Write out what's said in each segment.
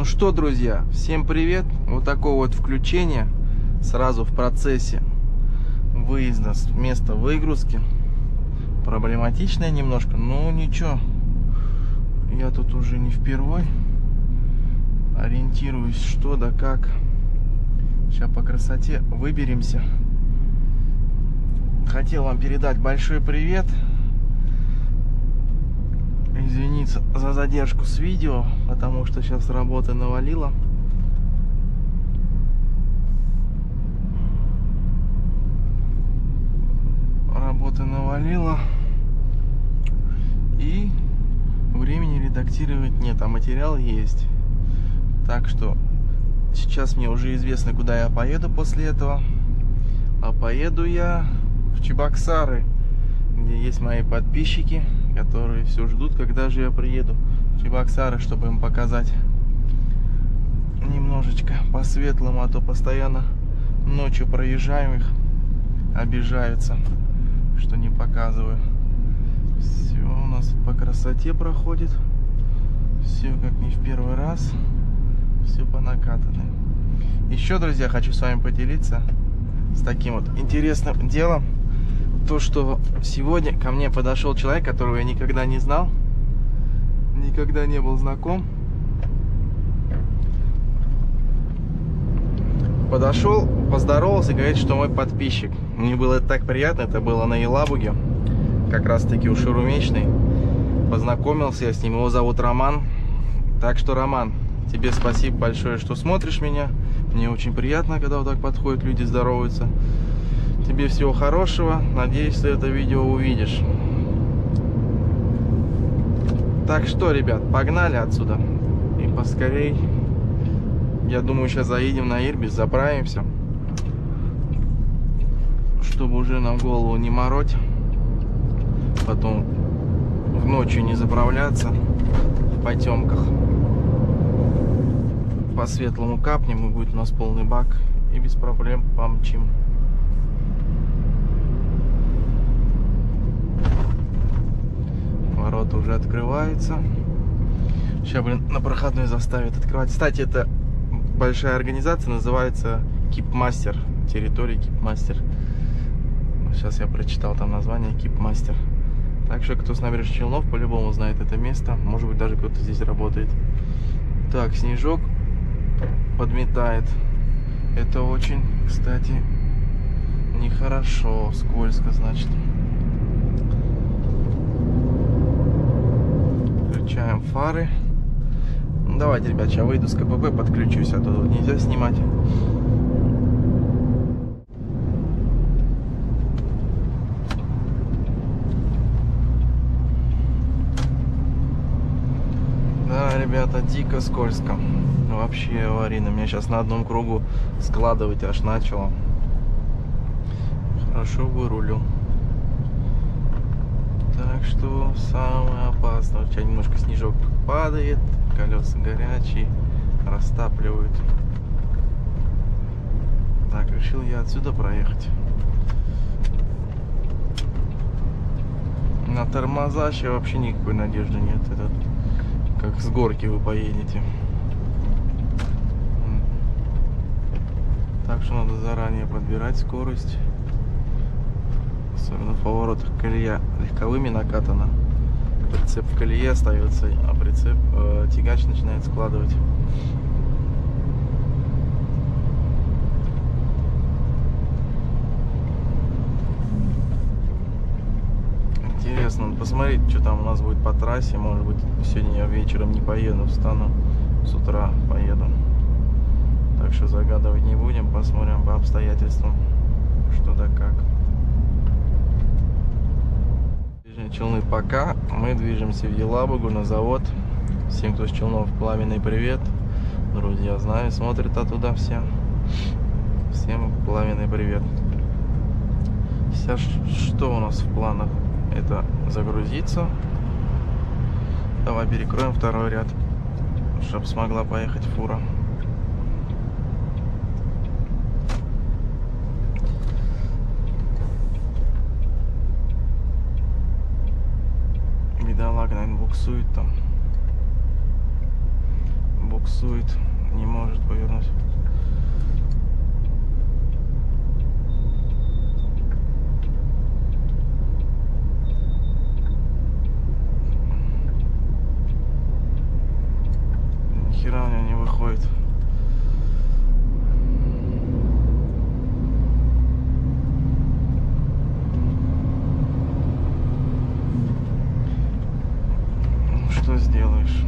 Ну что, друзья, всем привет. Вот такое вот включение сразу в процессе выезда с места выгрузки. Проблематичное немножко, но ничего. Я тут уже не впервой. Ориентируюсь, что да как. Сейчас по красоте выберемся. Хотел вам передать большой привет. Извиниться за задержку с видео, потому что сейчас работы навалило. Работы навалило. И времени редактировать нет, а материал есть. Так что сейчас мне уже известно, куда я поеду после этого. А поеду я в Чебоксары, где есть мои подписчики, которые все ждут, когда же я приеду в Чебоксары, чтобы им показать немножечко по-светлому, а то постоянно ночью проезжаем их, обижаются, что не показываю. Все у нас по красоте проходит. Все как не в первый раз. Все по накатанной. Еще, друзья, хочу с вами поделиться с таким вот интересным делом. То, что сегодня ко мне подошел человек, которого я никогда не знал, никогда не был знаком. Подошел, поздоровался говорит, что мой подписчик. Мне было так приятно, это было на Елабуге, как раз таки у Шурумечной. Познакомился я с ним, его зовут Роман. Так что, Роман, тебе спасибо большое, что смотришь меня. Мне очень приятно, когда вот так подходят люди, здороваются. Тебе всего хорошего. Надеюсь, ты это видео увидишь. Так что, ребят, погнали отсюда. И поскорей. Я думаю, сейчас заедем на Ирбис, заправимся. Чтобы уже нам голову не мороть. Потом в ночью не заправляться в потемках. По светлому капнем и будет у нас полный бак. И без проблем помчим. Ворота уже открываются. Сейчас, блин, на проходной заставят открывать. Кстати, это большая организация, называется Кипмастер. Территория Кипмастер. Сейчас я прочитал там название Кипмастер. Так что, кто с набережной Челнов, по-любому знает это место. Может быть, даже кто-то здесь работает. Так, снежок подметает. Это очень, кстати, нехорошо. Скользко, значит. Включаем фары. Ну, давайте, ребят, сейчас выйду с КПП, подключусь, а то тут нельзя снимать. Да, ребята, дико скользко. Вообще аварийно. Меня сейчас на одном кругу складывать аж начало. Хорошо вырулил. Что самое опасное. Сейчас немножко снежок падает, колеса горячие, растапливают. Так, решил я отсюда проехать. На тормоза сейчас вообще никакой надежды нет. Этот, как с горки вы поедете. Так что надо заранее подбирать скорость. Особенно в поворотах колея легковыми накатана. Прицеп в колее остается, а прицеп э, тягач начинает складывать. Интересно, надо посмотреть, что там у нас будет по трассе. Может быть, сегодня я вечером не поеду, встану с утра поеду. Так что загадывать не будем, посмотрим по обстоятельствам, что да как. Челны пока. Мы движемся в Елабугу на завод. Всем, кто с Челнов, пламенный привет. Друзья, знаю, смотрят оттуда все. Всем пламенный привет. Сейчас что у нас в планах? Это загрузиться. Давай перекроем второй ряд, чтобы смогла поехать фура. Буксует там. буксует, не может повернуть. Ни хера у него не выходит. Ну, что сделаешь?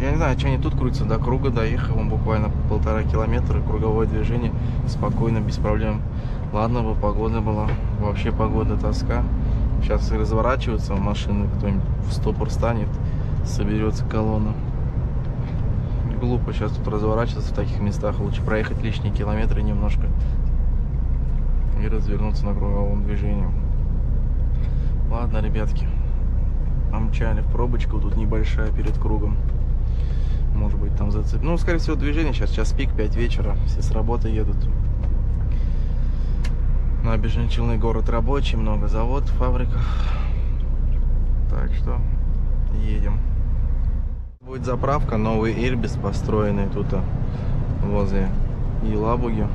Я не знаю, что они тут крутятся, до круга доехал, он буквально полтора километра, круговое движение, спокойно, без проблем. Ладно бы, погода была, вообще погода тоска. Сейчас в машины, кто-нибудь в стопор станет, соберется колонна. Глупо сейчас тут разворачиваться в таких местах, лучше проехать лишние километры немножко и развернуться на круговом движении. Ладно, ребятки, помчали в пробочку, тут небольшая перед кругом. Может быть там зацеп... Ну, скорее всего, движение сейчас, час пик, 5 вечера, все с работы едут. Набережный Челны город рабочий, много завод, фабриках. Так что едем. Будет заправка, новый Эльбис, построенный тут а, возле Елабуги.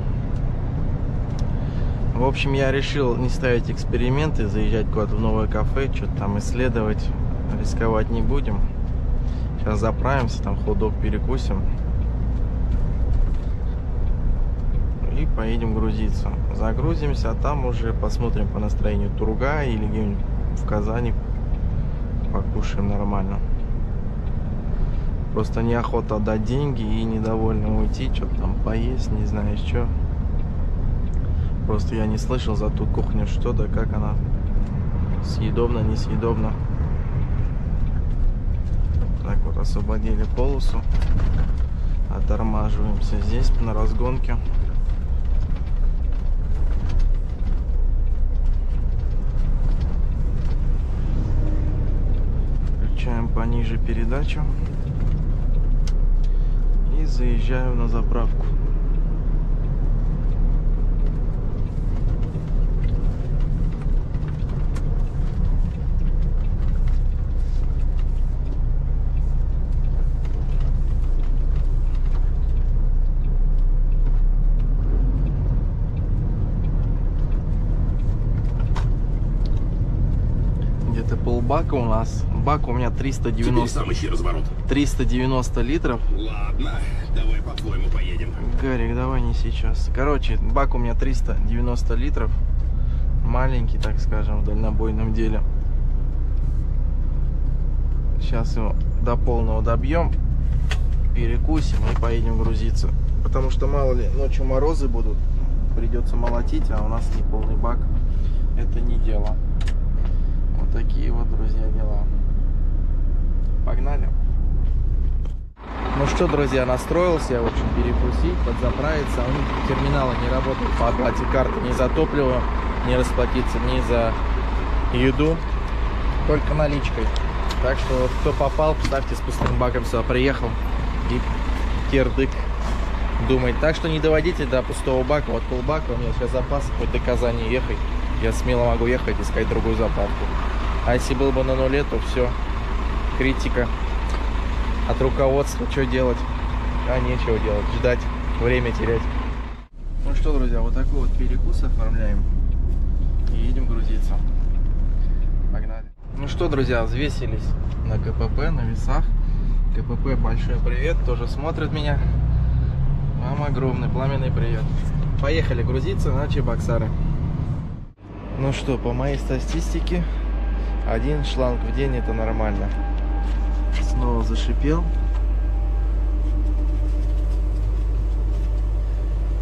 В общем, я решил не ставить эксперименты, заезжать куда-то в новое кафе, что-то там исследовать, рисковать не будем. Сейчас заправимся, там ходок перекусим. И поедем грузиться. Загрузимся, а там уже посмотрим по настроению Турга или где-нибудь в Казани покушаем нормально. Просто неохота отдать деньги и недовольно уйти, что-то там поесть, не знаю что. Просто я не слышал за ту кухню, что да как она съедобна, несъедобна. Так вот, освободили полосу. Оттормаживаемся здесь на разгонке. Включаем пониже передачу. И заезжаю на заправку. Где-то полбака у нас. Бак у меня Теперь 390, сам ищи разворот. 390 литров. Ладно, давай по-твоему поедем. Гарик, давай не сейчас. Короче, бак у меня 390 литров. Маленький, так скажем, в дальнобойном деле. Сейчас его до полного добьем. Перекусим и поедем грузиться. Потому что мало ли, ночью морозы будут. Придется молотить, а у нас не полный бак. Это не дело. Вот такие вот, друзья, дела. Погнали. Ну что, друзья, настроился я, в общем, перекусить, подзаправиться. У них терминалы не работают по оплате карты ни за топливо, не расплатиться ни за еду, только наличкой. Так что кто попал, ставьте с пустым баком сюда приехал и кирдык думает. Так что не доводите до пустого бака. Вот полбака у меня сейчас запас, хоть до Казани ехать. Я смело могу ехать, искать другую заправку. А если был бы на нуле, то все. Критика от руководства, что делать? А нечего делать, ждать, время терять. Ну что, друзья, вот такой вот перекус оформляем и едем грузиться. Погнали. Ну что, друзья, взвесились на КПП, на весах. КПП, большой привет, тоже смотрит меня. Вам огромный пламенный привет. Поехали грузиться на Чебоксары. Ну что, по моей статистике, один шланг в день это нормально. Снова зашипел.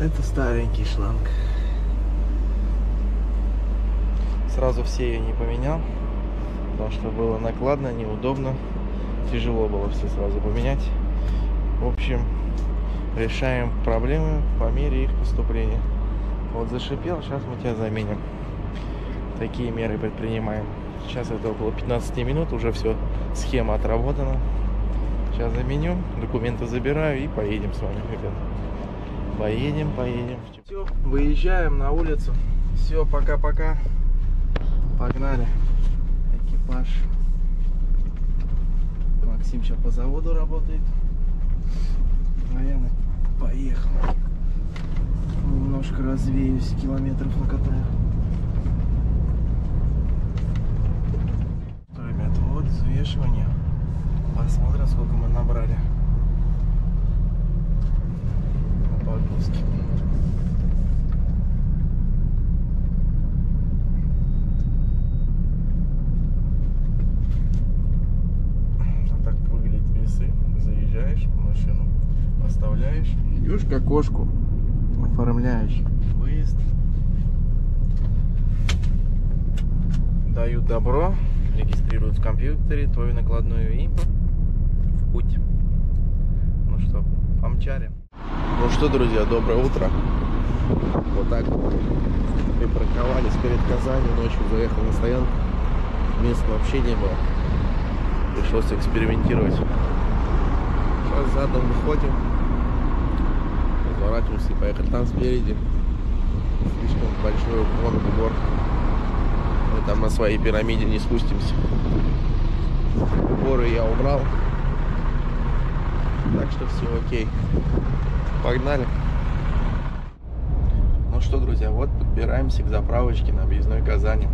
Это старенький шланг. Сразу все я не поменял, потому что было накладно, неудобно. Тяжело было все сразу поменять. В общем, решаем проблемы по мере их поступления. Вот зашипел, сейчас мы тебя заменим. Такие меры предпринимаем. Сейчас это около 15 минут, уже все, схема отработана. Сейчас заменю, документы забираю и поедем с вами, ребят. Поедем, поедем. Все, выезжаем на улицу. Все, пока-пока. Погнали. Экипаж. Максим сейчас по заводу работает. Наверное, поехал. Немножко развеюсь, километров накатаю. Вот взвешивание. Посмотрим, сколько мы набрали. На погрузке. Так выглядят весы. Заезжаешь в оставляешь, идешь к окошку, оформляешь выезд. Дают добро, регистрируют в компьютере твою накладную и в путь. Ну что, помчали. Ну что, друзья, доброе утро. Вот так вот припарковались перед Казанью, ночью заехал на стоянку. Места вообще не было. Пришлось экспериментировать. Сейчас задом выходим. Разворачиваемся и поехали. Там спереди слишком большой уклон в город. Там на своей пирамиде не спустимся. Горы я убрал. Так что все окей. Погнали. Ну что, друзья, вот подбираемся к заправочке на объездной Казани.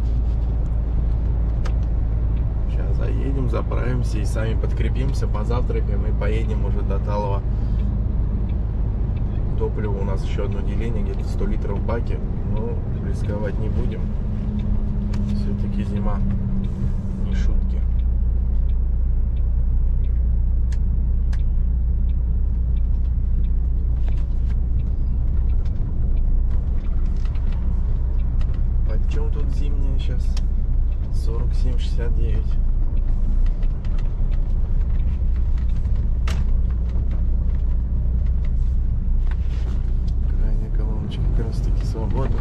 Сейчас заедем, заправимся и сами подкрепимся, позавтракаем и поедем уже до Талова. Топливо у нас еще одно деление, где-то 100 литров в баке. Но рисковать не будем. Все-таки зима. Не шутки. Почем тут зимняя сейчас? 47,69. Крайняя колоночка как раз таки свободна.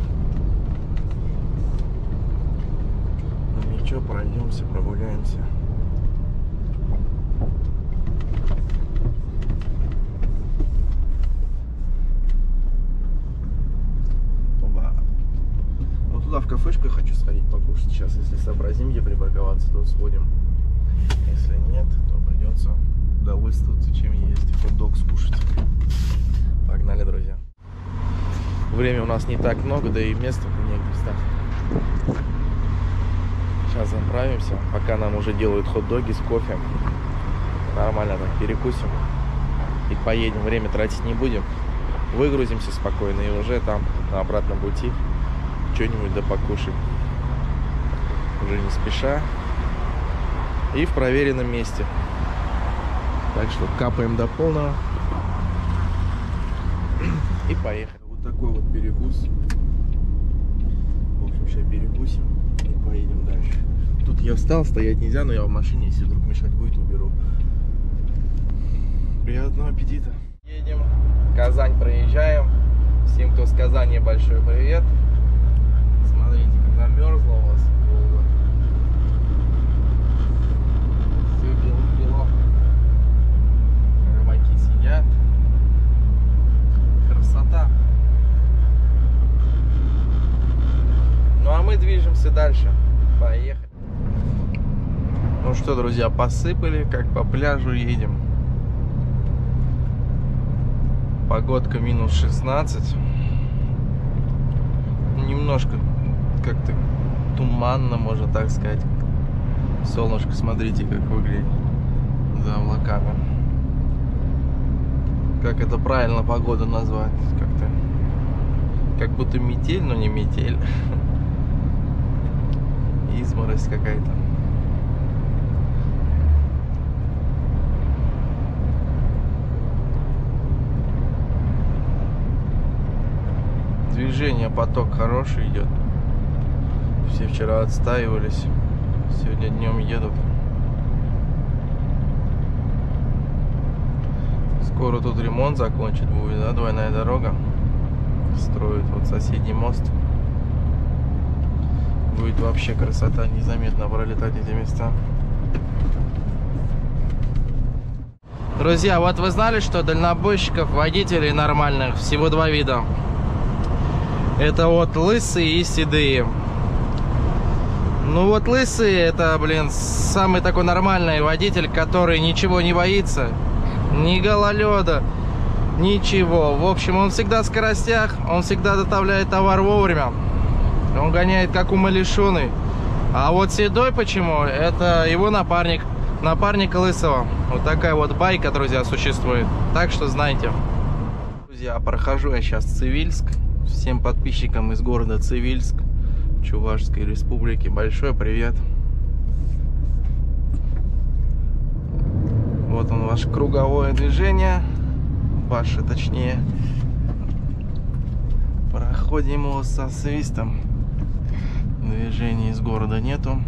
Ничего, пройдемся, прогуляемся. Оба. Ну туда в кафешку хочу сходить покушать. Сейчас, если сообразим, где припарковаться, то сходим. Если нет, то придется довольствоваться чем есть. Хот-дог скушать. Погнали, друзья. Время у нас не так много, да и места негде встать. Сейчас заправимся, пока нам уже делают хот-доги с кофе. Нормально так перекусим и поедем. Время тратить не будем. Выгрузимся спокойно и уже там на обратном пути что-нибудь да покушаем. Уже не спеша. И в проверенном месте. Так что капаем до полного. И поехали. Вот такой вот перекус. В общем, сейчас перекусим. Тут я встал, стоять нельзя, но я в машине, если вдруг мешать будет, уберу. Приятного аппетита. Едем. Казань проезжаем. Всем, кто с Казани, большой привет. Смотрите, как замерзла у вас. Все бело-бело. Рыбаки сидят. Красота. Ну а мы движемся дальше. Что, друзья, посыпали, как по пляжу едем. Погодка минус 16. Немножко как-то туманно, можно так сказать. Солнышко, смотрите, как выглядит за облаками. Как это правильно погоду назвать? Как-то как будто метель, но не метель. Изморозь какая-то. Движение, поток хороший идет. Все вчера отстаивались. Сегодня днем едут. Скоро тут ремонт закончит будет, да, двойная дорога. Строят вот соседний мост. Будет вообще красота, незаметно пролетать эти места. Друзья, вот вы знали, что дальнобойщиков, водителей нормальных всего два вида. Это вот лысые и седые. Ну вот лысые, это, блин, самый такой нормальный водитель, который ничего не боится. Ни гололеда, Ничего. В общем, он всегда в скоростях, он всегда доставляет товар вовремя. Он гоняет как умалишенный. А вот Седой почему? Это его напарник. Напарник Лысого. Вот такая вот байка, друзья, существует. Так что знайте. Друзья, прохожу я сейчас Цивильск. Всем подписчикам из города Цивильск, Чувашской республики, большой привет. Вот он ваше круговое движение. Ваше, точнее. Проходим его со свистом. Движения из города нету.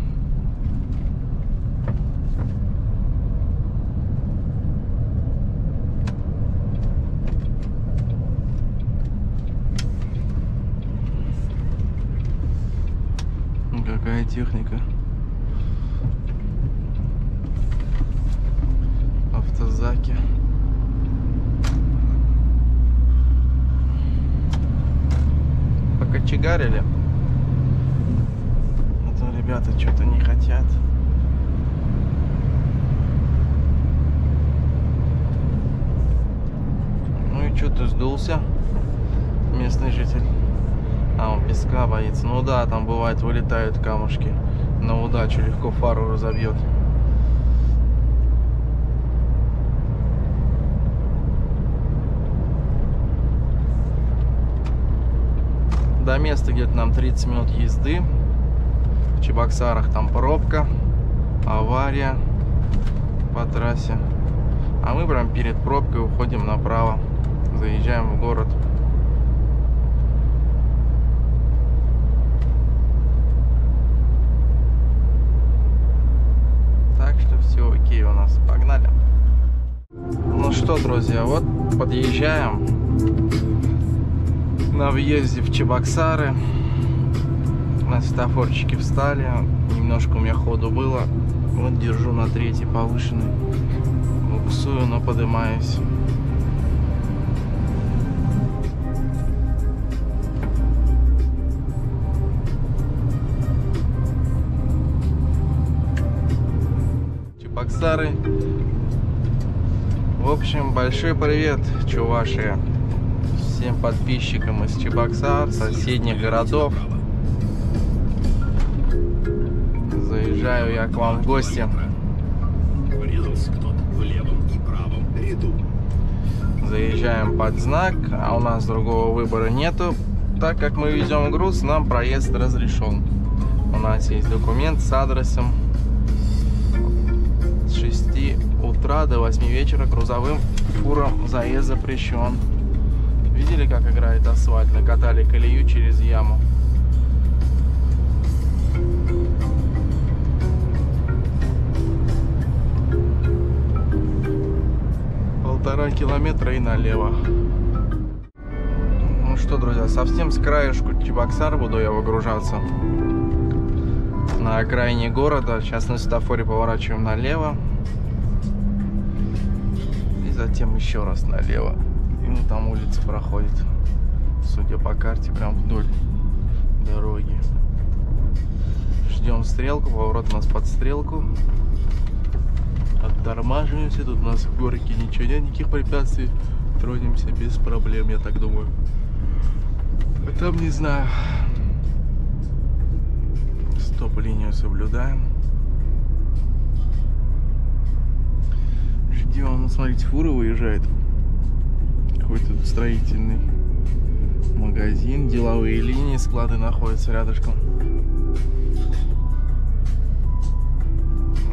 Техника? Автозаки. Покочегарили. А то ребята что-то не хотят. Ну и что ты сдулся, местный житель? А, он песка боится. Ну да, там бывает вылетают камушки. На удачу легко фару разобьет. До места где-то нам 30 минут езды. В Чебоксарах там пробка, авария по трассе. А мы прям перед пробкой уходим направо. Заезжаем в город. Так что все окей у нас. Погнали. Ну что, друзья, вот подъезжаем на въезде в Чебоксары. На светофорчике встали. Немножко у меня ходу было. Вот держу на третий повышенный. Буксую, но поднимаюсь. Чебоксары. В общем, большой привет, чуваши. Всем подписчикам из Чебоксар, соседних городов. Заезжаю я к вам в гости. Заезжаем под знак, а у нас другого выбора нету. Так как мы везем груз, нам проезд разрешен. У нас есть документ с адресом. До 8 вечера грузовым фурам заезд запрещен. Видели, как играет асфальт? Накатали колею через яму. Полтора километра и налево. Ну что, друзья, совсем с краешку Чебоксар буду я выгружаться. На окраине города. Сейчас на светофоре поворачиваем налево. Затем еще раз налево. И ну там улица проходит. Судя по карте, прям вдоль дороги. Ждем стрелку, поворот у нас под стрелку. Оттормаживаемся, тут у нас в горке ничего нет, никаких препятствий. Тронемся без проблем, я так думаю. А там не знаю. Стоп-линию соблюдаем. Ждем, ну смотрите, фура выезжает. Какой-то строительный магазин, деловые линии, склады находятся рядышком.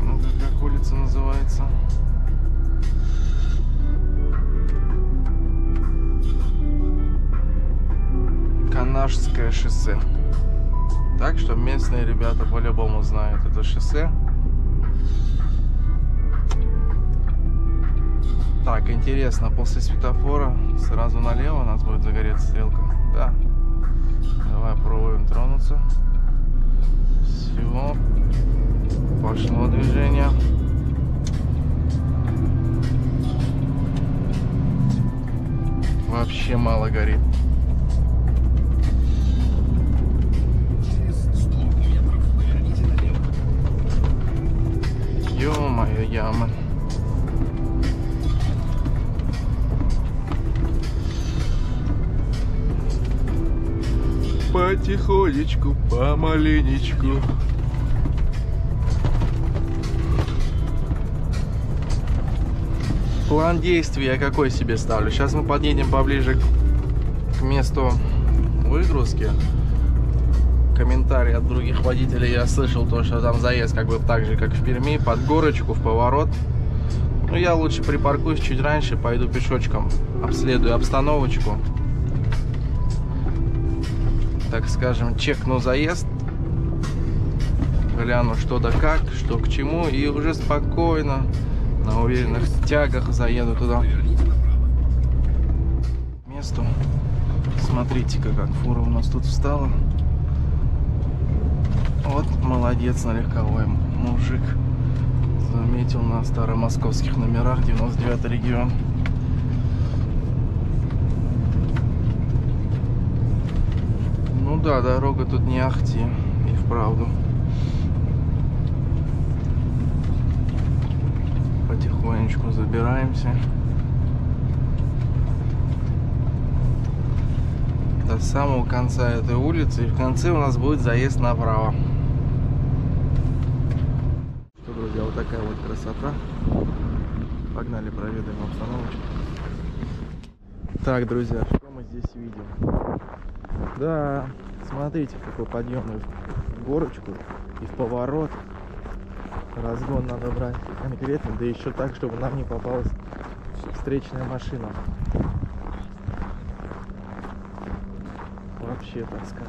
Ну, как, как улица называется? Канашское шоссе. Так что местные ребята по-любому знают это шоссе. Так, интересно, после светофора сразу налево у нас будет загореться стрелка. Да. Давай пробуем тронуться. Все. Пошло движение. Вообще мало горит. Через 100 метров поверните налево. Ё-моё, ямы. Потихонечку, помаленечку. План действий я какой себе ставлю? Сейчас мы подъедем поближе к месту выгрузки. Комментарии от других водителей я слышал то, что там заезд как бы так же, как в Перми, под горочку, в поворот. Ну, я лучше припаркуюсь чуть раньше, пойду пешочком, обследую обстановочку. Так скажем, чекну заезд, гляну что да как, что к чему, и уже спокойно, на уверенных тягах заеду туда. Месту. Смотрите-ка, как фура у нас тут встала. Вот молодец на легковой мужик. Заметил на старомосковских номерах 99 регион. Да, дорога тут не ахти, и вправду. Потихонечку забираемся. до самого конца этой улицы. И в конце у нас будет заезд направо. Что, друзья, вот такая вот красота. Погнали, проведаем обстановочку. Так, друзья, что мы здесь видим? Да, смотрите, какой подъемный в горочку и в поворот. Разгон надо брать конкретно, да еще так, чтобы нам не попалась встречная машина. Вообще тоска.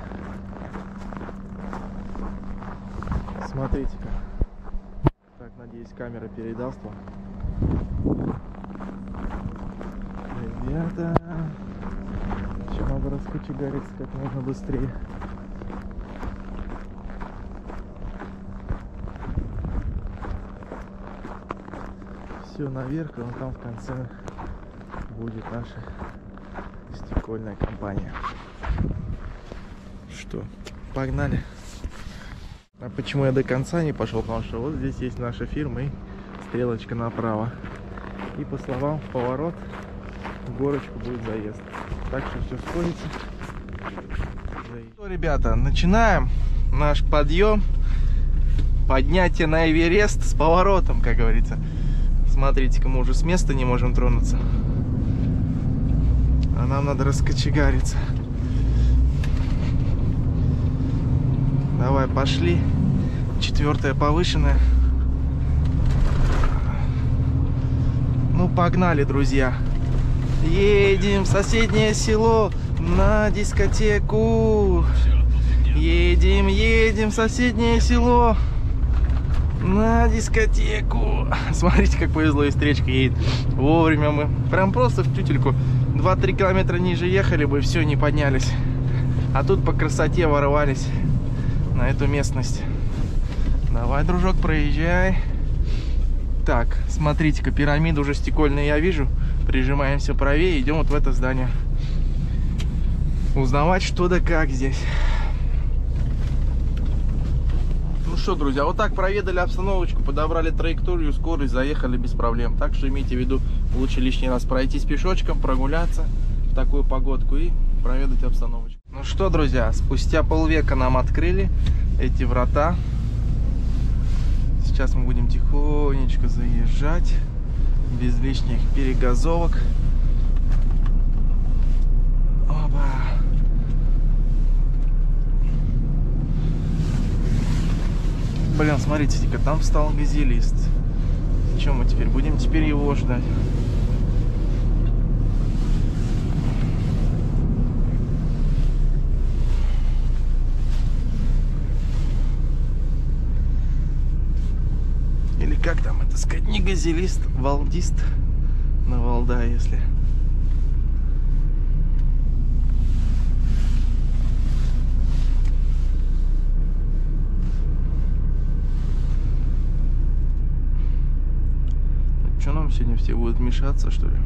Смотрите-ка. Так, надеюсь, камера передаст вам. Ребята, раскочегариться как можно быстрее. Все наверх, и вон там в конце будет наша стекольная компания. Что, погнали. А почему я до конца не пошел? Потому что вот здесь есть наша фирма и стрелочка направо. И по словам, поворот в горочку будет заезд. Так что все сходится. Ну, ребята, начинаем наш подъем. Поднятие на Эверест с поворотом, как говорится. Смотрите-ка, мы уже с места не можем тронуться. А нам надо раскочегариться. Давай, пошли. Четвертая повышенная. Ну, погнали, друзья. Едем в соседнее село на дискотеку. Едем, едем в соседнее село на дискотеку. Смотрите, как повезло, и встречка едет. Вовремя мы. Прям просто в тютельку. 2-3 километра ниже ехали бы, все, не поднялись. А тут по красоте ворвались на эту местность. Давай, дружок, проезжай. Так, смотрите-ка, пирамида уже стекольная я вижу. Прижимаемся правее, идем вот в это здание. Узнавать, что да как здесь. Ну что, друзья, вот так проведали обстановочку, подобрали траекторию, скорость, заехали без проблем. Так что имейте в виду, лучше лишний раз пройтись пешочком, прогуляться в такую погодку и проведать обстановочку. Ну что, друзья, спустя полвека нам открыли эти врата. Сейчас мы будем тихонечко заезжать, без лишних перегазовок. Опа. Блин, смотрите-ка, там встал газелист. Чем мы теперь? Будем теперь его ждать. Или как там это сказать? Не газелист, валдист. На Валда, если. Что нам сегодня все будут мешаться, что ли?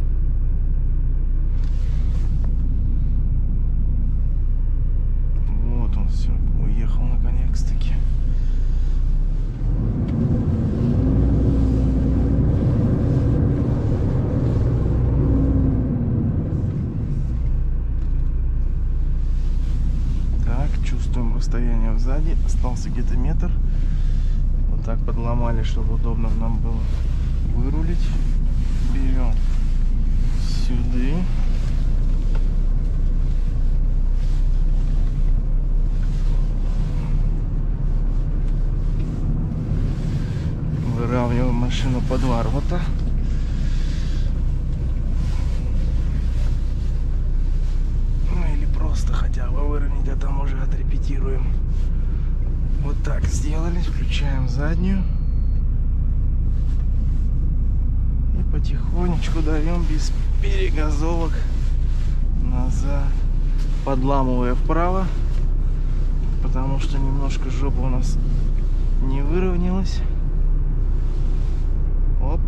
Вот он все, уехал наконец-таки. Так, стоянию сзади. Остался где-то метр. Вот так подломали, чтобы удобно нам было вырулить. Берем сюда. Выравниваем машину под ворота. Ну или просто хотя бы выровнять, а там уже отрепетируем. Вот так сделали. Включаем заднюю. И потихонечку даем без перегазовок назад. Подламывая вправо. Потому что немножко жопа у нас не выровнялась. Оп,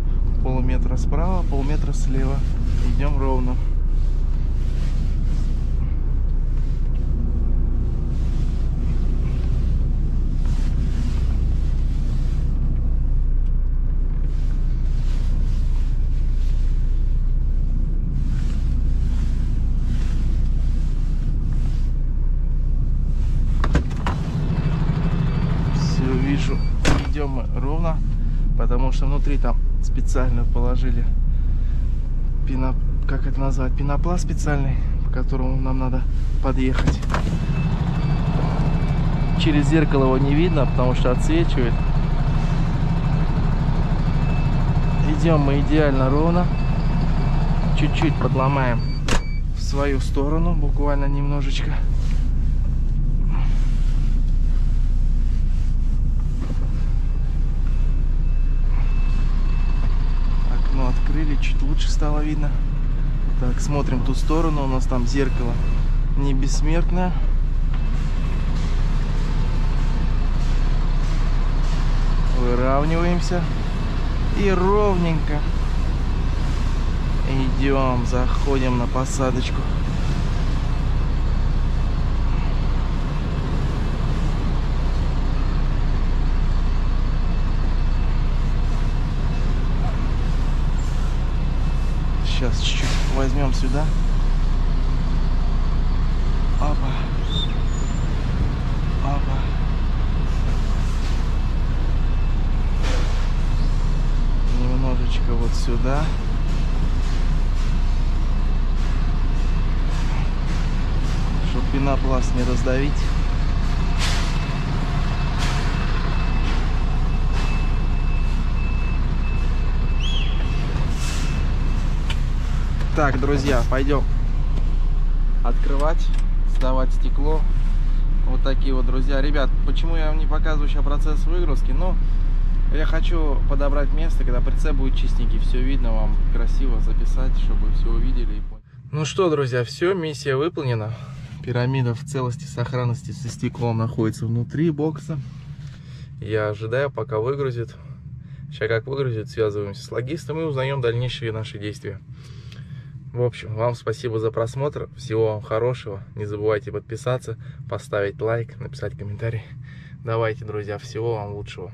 полметра справа, полметра слева. Идем ровно. Все вижу. Идем мы ровно, потому что внутри там специально положили пино... как это назвать, пенопласт специальный, по которому нам надо подъехать. Через зеркало его не видно, потому что отсвечивает. Идем мы идеально ровно. Чуть-чуть подломаем в свою сторону, буквально немножечко. Окно открыли, чуть лучше стало видно. Так, смотрим ту сторону, у нас там зеркало не бессмертное. Выравниваемся и ровненько идем, заходим на посадочку. Сейчас чуть-чуть возьмем сюда. Опа. Опа. Немножечко вот сюда. Чтобы пенопласт не раздавить. Так, друзья, пойдем открывать, сдавать стекло. Вот такие вот, друзья. Ребят, почему я вам не показываю сейчас процесс выгрузки? Ну, я хочу подобрать место, когда прицеп будет чистенький, все видно вам, красиво записать, чтобы все увидели и. Ну что, друзья, все, миссия выполнена. Пирамида в целости, сохранности со стеклом находится внутри бокса. Я ожидаю, пока выгрузит. Сейчас как выгрузит, связываемся с логистом и узнаем дальнейшие наши действия. В общем, вам спасибо за просмотр. Всего вам хорошего. Не забывайте подписаться, поставить лайк, написать комментарий. Давайте, друзья, всего вам лучшего.